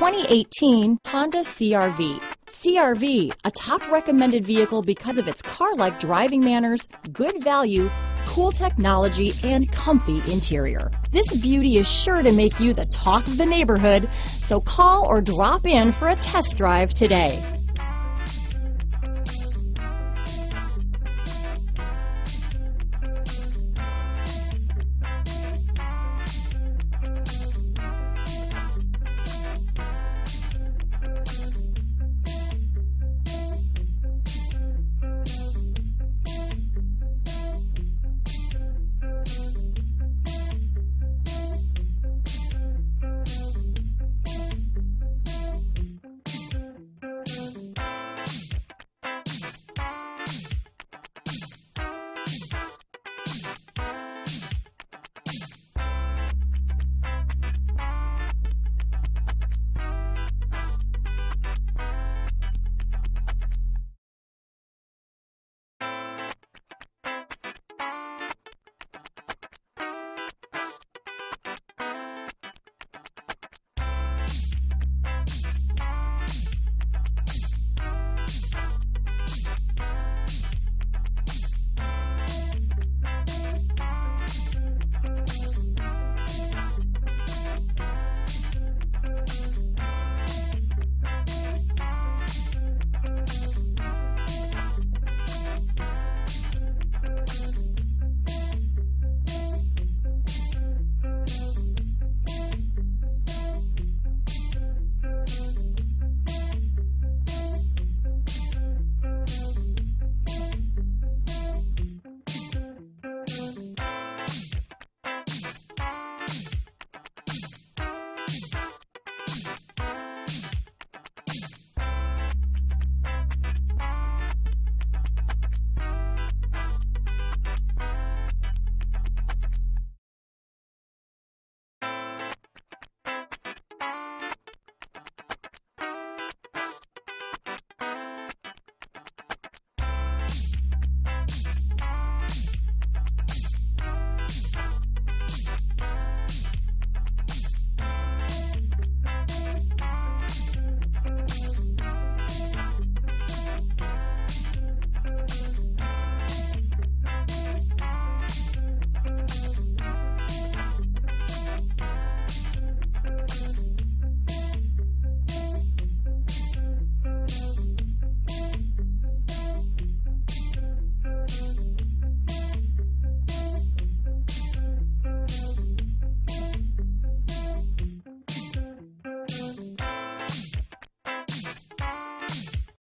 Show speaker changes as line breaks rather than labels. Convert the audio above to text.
2018 Honda CRV. CRV, a top recommended vehicle because of its car-like driving manners, good value, cool technology, and comfy interior. This beauty is sure to make you the talk of the neighborhood, so call or drop in for a test drive today.